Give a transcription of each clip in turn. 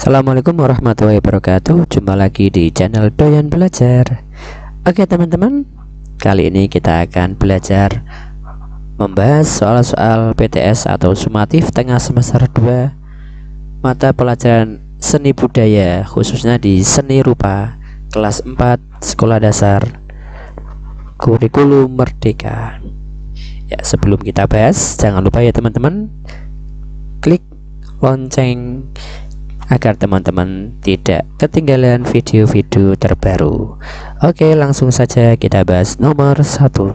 Assalamualaikum warahmatullahi wabarakatuh. Jumpa lagi di channel Doyan Belajar. Oke teman-teman Kali ini kita akan belajar Membahas soal-soal PTS atau sumatif tengah semester 2 Mata pelajaran seni budaya Khususnya di seni rupa Kelas 4 sekolah dasar Kurikulum Merdeka. Ya sebelum kita bahas Jangan lupa ya teman-teman Klik lonceng agar teman-teman tidak ketinggalan video-video terbaru. Oke, langsung saja kita bahas nomor satu.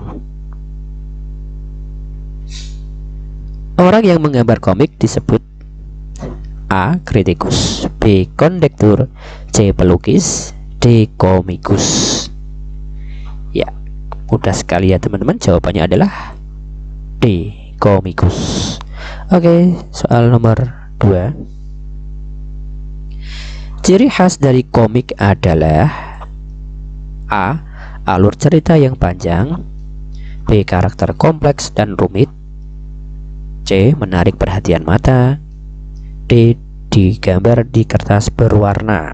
Orang yang menggambar komik disebut A. Kritikus B. Kondektur C. Pelukis D. Komikus Ya, mudah sekali ya teman-teman Jawabannya adalah D. Komikus Oke, soal nomor 2 Ciri khas dari komik adalah A. Alur cerita yang panjang B. Karakter kompleks dan rumit C. Menarik perhatian mata D. Digambar di kertas berwarna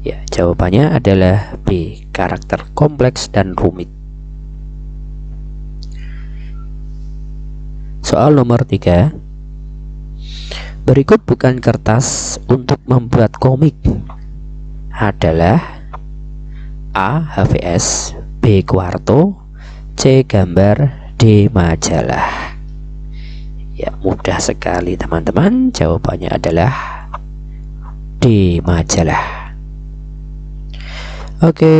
Ya, jawabannya adalah B. Karakter kompleks dan rumit Soal nomor 3 Berikut bukan kertas untuk membuat komik adalah A. HVS B. Kuarto C. Gambar D. Majalah Ya mudah sekali teman-teman Jawabannya adalah D. Majalah Oke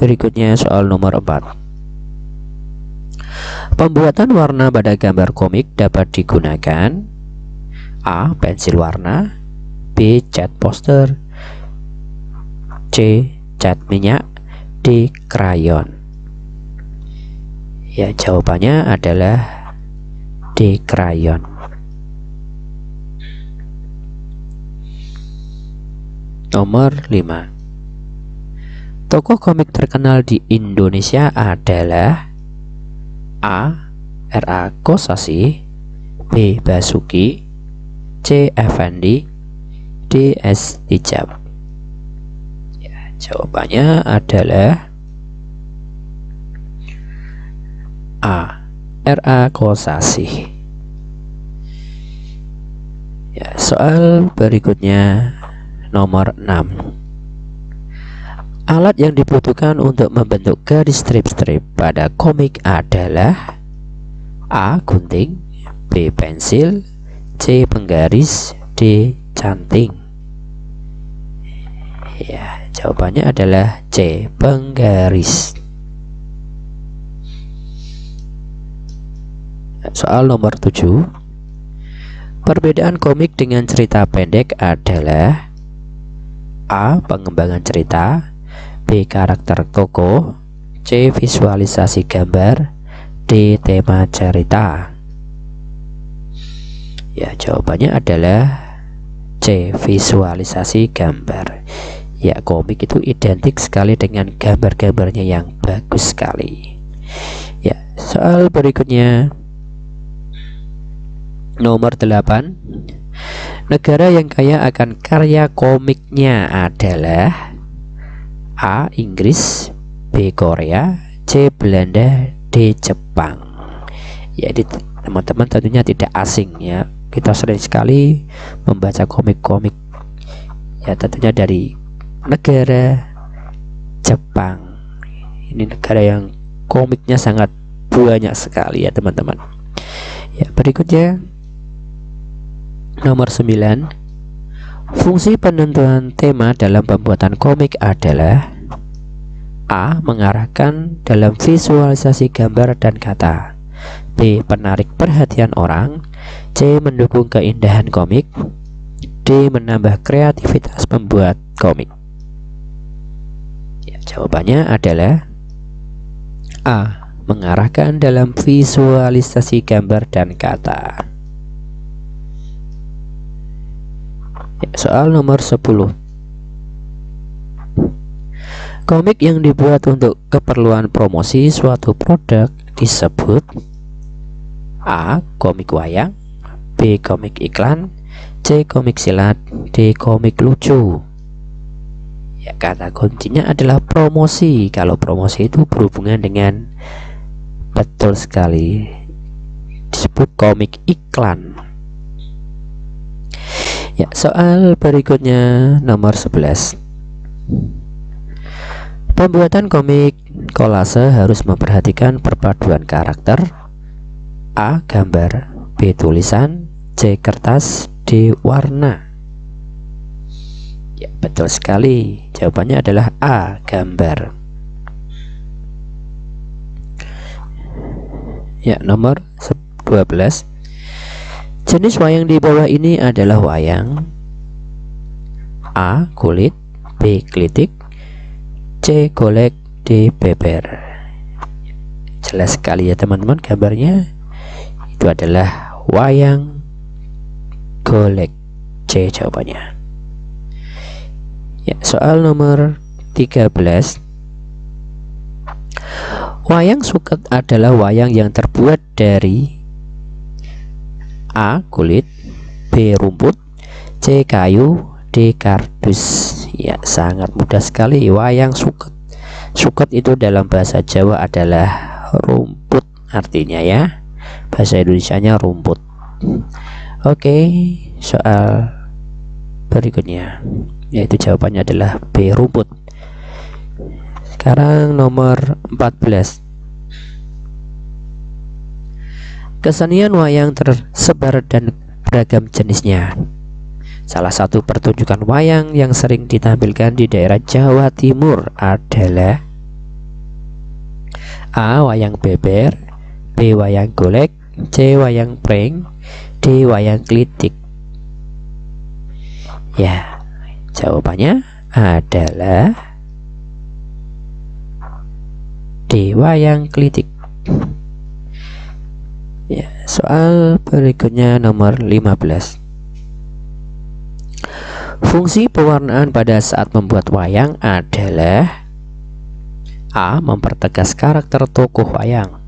berikutnya soal nomor 4 Pembuatan warna pada gambar komik dapat digunakan A. Pensil warna B. Cat poster C. Cat minyak D. Krayon Ya jawabannya adalah D. Krayon Nomor 5 Tokoh komik terkenal di Indonesia adalah A. R.A. Kosasi B. Basuki C. Effendi D. S. Tijab ya, Jawabannya adalah A. R.A. Kosasi ya, Soal berikutnya nomor 6 Alat yang dibutuhkan untuk membentuk garis strip-strip pada komik adalah A. Gunting B. Pensil C penggaris D canting. Ya jawabannya adalah C penggaris. Soal nomor 7 perbedaan komik dengan cerita pendek adalah A pengembangan cerita B karakter tokoh C visualisasi gambar D tema cerita Ya, jawabannya adalah C. Visualisasi gambar. Ya, komik itu identik sekali dengan gambar-gambarnya yang bagus sekali. Ya, soal berikutnya nomor 8. Negara yang kaya akan karya komiknya adalah A. Inggris B. Korea C. Belanda D. Jepang ya teman-teman tentunya tidak asing ya kita sering sekali membaca komik-komik ya tentunya dari negara Jepang. Ini negara yang komiknya sangat banyak sekali ya teman-teman. Ya berikutnya nomor 9 fungsi penentuan tema dalam pembuatan komik adalah A. mengarahkan dalam visualisasi gambar dan kata. B. Penarik perhatian orang C. Mendukung keindahan komik D. Menambah kreativitas pembuat komik ya, Jawabannya adalah A. Mengarahkan dalam visualisasi gambar dan kata ya, Soal nomor 10 Komik yang dibuat untuk keperluan promosi suatu produk disebut A. Komik wayang B. Komik iklan C. Komik silat D. Komik lucu Ya kata kuncinya adalah promosi Kalau promosi itu berhubungan dengan Betul sekali Disebut komik iklan Ya soal berikutnya nomor 11 Pembuatan komik kolase harus memperhatikan perpaduan karakter A. Gambar B. Tulisan C. Kertas D. Warna Ya betul sekali Jawabannya adalah A. Gambar Ya nomor 12 Jenis wayang di bawah ini adalah wayang A. Kulit B. Klitik C golek D beber jelas sekali ya teman-teman gambarnya itu adalah wayang golek C jawabannya. Ya soal nomor 13 wayang suket adalah wayang yang terbuat dari A kulit B rumput C kayu D kardus ya sangat mudah sekali. Wayang suket. Suket itu dalam bahasa Jawa adalah rumput artinya ya. Bahasa Indonesia nya rumput oke soal berikutnya yaitu jawabannya adalah B rumput sekarang nomor 14 kesenian wayang tersebar dan beragam jenisnya Salah satu pertunjukan wayang yang sering ditampilkan di daerah Jawa Timur adalah A. Wayang beber B. Wayang golek C. Wayang pring D. Wayang klitik Ya, jawabannya adalah D. Wayang klitik Ya, soal berikutnya nomor 15 Fungsi pewarnaan pada saat membuat wayang adalah A. Mempertegas karakter tokoh wayang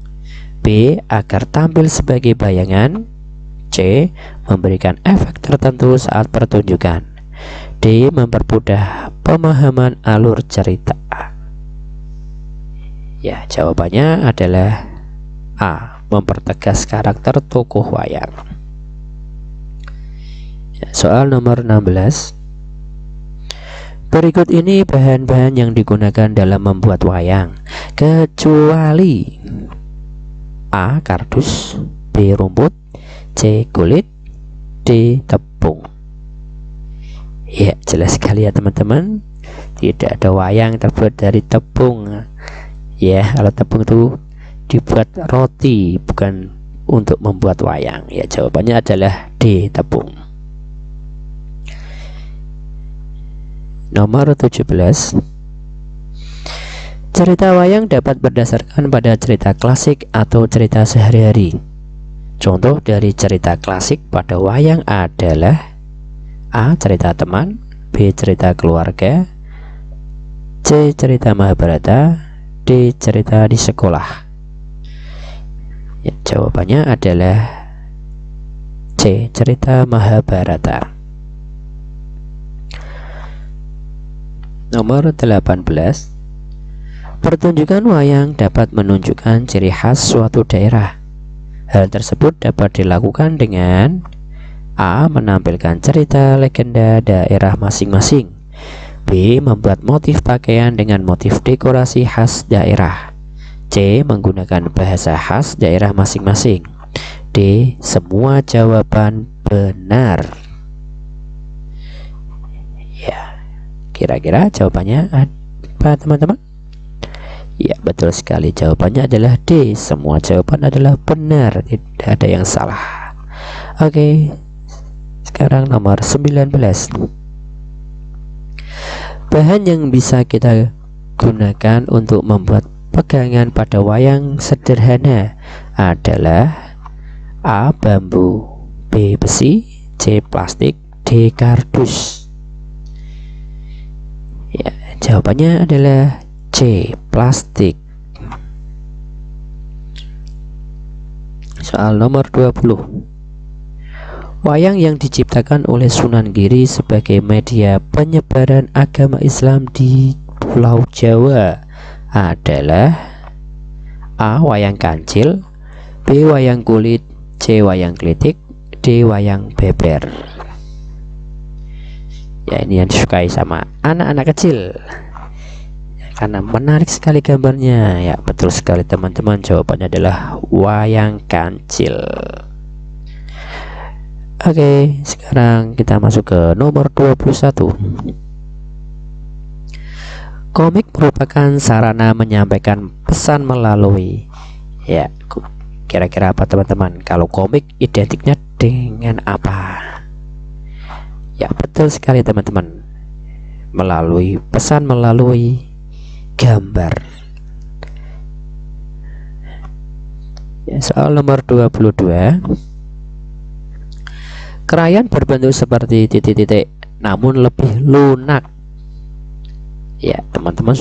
B. Agar tampil sebagai bayangan C. Memberikan efek tertentu saat pertunjukan D. Mempermudah pemahaman alur cerita Ya, jawabannya adalah A. Mempertegas karakter tokoh wayang ya, Soal nomor 16 Berikut ini bahan-bahan yang digunakan dalam membuat wayang Kecuali A. Kardus B. Rumput C. Kulit D. Tepung Ya jelas sekali ya teman-teman Tidak ada wayang terbuat dari tepung Ya kalau tepung itu dibuat roti Bukan untuk membuat wayang Ya jawabannya adalah D. Tepung Nomor 17 Cerita wayang dapat berdasarkan pada cerita klasik atau cerita sehari-hari Contoh dari cerita klasik pada wayang adalah A. Cerita teman B. Cerita keluarga C. Cerita Mahabharata D. Cerita di sekolah ya, Jawabannya adalah C. Cerita Mahabharata Nomor 18 Pertunjukan wayang dapat menunjukkan ciri khas suatu daerah Hal tersebut dapat dilakukan dengan A. Menampilkan cerita legenda daerah masing-masing B. Membuat motif pakaian dengan motif dekorasi khas daerah C. Menggunakan bahasa khas daerah masing-masing D. Semua jawaban benar Kira-kira jawabannya apa teman-teman? Ya betul sekali jawabannya adalah D Semua jawaban adalah benar Tidak ada yang salah Oke Sekarang nomor 19 Bahan yang bisa kita gunakan untuk membuat pegangan pada wayang sederhana adalah A. Bambu B. Besi C. Plastik D. Kardus Jawabannya adalah C. Plastik Soal nomor 20 Wayang yang diciptakan oleh Sunan Giri sebagai media penyebaran agama Islam di Pulau Jawa adalah A. Wayang kancil B. Wayang kulit C. Wayang klitik D. Wayang beber Ya ini yang disukai sama anak-anak kecil Karena menarik sekali gambarnya Ya betul sekali teman-teman. Jawabannya adalah wayang kancil. Oke, sekarang kita masuk ke nomor 21. Komik merupakan sarana menyampaikan pesan melalui. Ya kira-kira apa teman-teman? Kalau komik identiknya dengan apa? Ya betul sekali teman-teman. Melalui pesan melalui gambar ya, soal nomor 22 Krayon berbentuk seperti titik-titik namun lebih lunak. Ya, teman-teman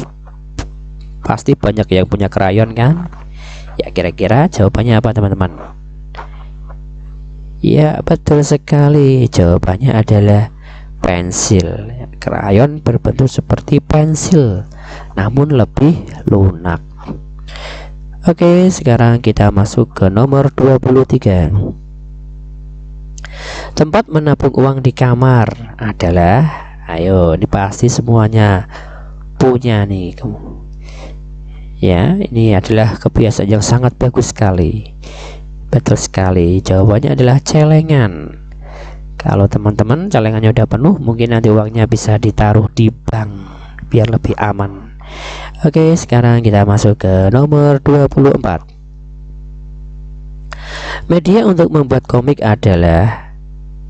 pasti banyak yang punya krayon kan? Ya, kira-kira jawabannya apa, teman-teman? Ya, betul sekali. Jawabannya adalah pensil. Krayon berbentuk seperti pensil namun lebih lunak. Oke, sekarang kita masuk ke nomor 23. Tempat menabung uang di kamar adalah Ayo ini pasti semuanya punya nih Ya ini adalah kebiasaan yang sangat bagus sekali Betul sekali jawabannya adalah celengan Kalau teman-teman celengannya udah penuh mungkin nanti uangnya bisa ditaruh di bank Biar lebih aman Oke sekarang kita masuk ke nomor 24 Media untuk membuat komik adalah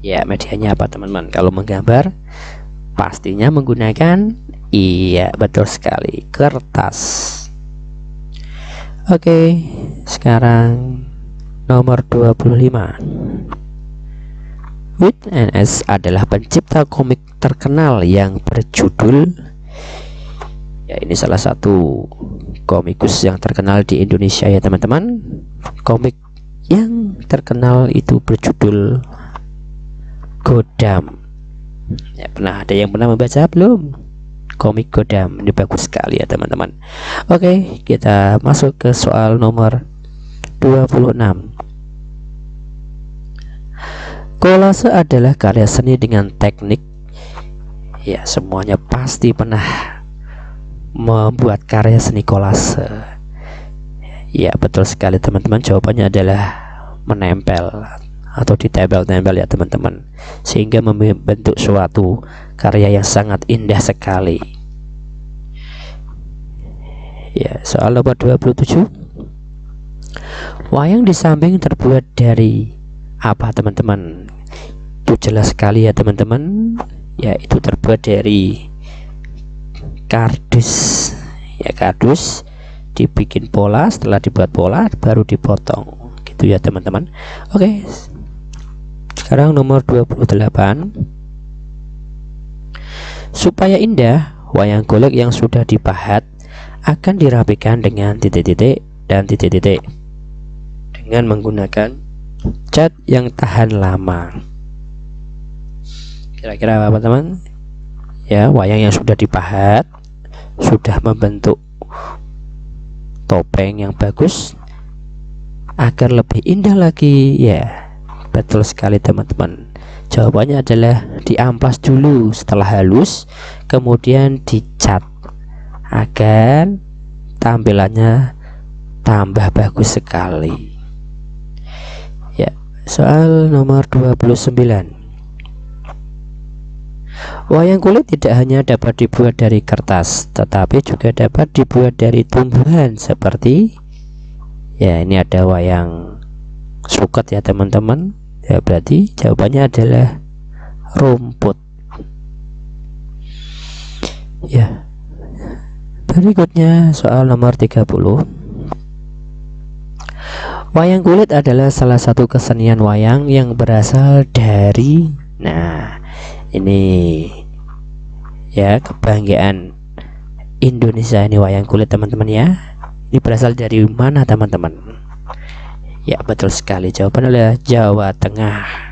Ya medianya apa teman-teman? Kalau menggambar Pastinya menggunakan Iya betul sekali Kertas. Oke Sekarang Nomor 25 With NS adalah pencipta komik terkenal yang berjudul Ya ini salah satu komikus yang terkenal di Indonesia ya teman-teman. Komik yang terkenal itu berjudul Godam. Ya pernah ada yang pernah membaca? Belum. Komik Godam ini bagus sekali ya teman-teman. Oke kita masuk ke soal nomor 26 kolase adalah karya seni dengan teknik. Ya semuanya pasti pernah membuat karya seni kolase. Ya betul sekali teman-teman. Jawabannya adalah menempel atau ditempel-tempel ya teman-teman. Sehingga membentuk suatu karya yang sangat indah sekali. Ya soal nomor 27 wayang di samping terbuat dari apa teman-teman? Itu jelas sekali ya teman-teman. Ya itu terbuat dari kardus. Ya kardus dibikin pola setelah dibuat pola baru dipotong. Gitu ya teman-teman. Oke. Sekarang nomor 28 Supaya indah, wayang golek yang sudah dipahat akan dirapikan dengan titik-titik dan titik-titik dengan menggunakan cat yang tahan lama. Kira-kira apa teman? Ya, wayang yang sudah dipahat sudah membentuk topeng yang bagus agar lebih indah lagi ya. Betul sekali teman-teman. Jawabannya adalah diamplas dulu setelah halus Kemudian dicat Agar tampilannya tambah bagus sekali. Ya soal nomor 29 Wayang kulit tidak hanya dapat dibuat dari kertas, tetapi juga dapat dibuat dari tumbuhan seperti ya ini ada wayang suket ya teman-teman. Ya berarti jawabannya adalah rumput. Ya. Berikutnya soal nomor 30 wayang kulit adalah salah satu kesenian wayang yang berasal dari nah ini ya kebanggaan Indonesia ini wayang kulit teman-teman ya. Ini berasal dari mana teman-teman? Ya betul sekali. Jawaban adalah Jawa Tengah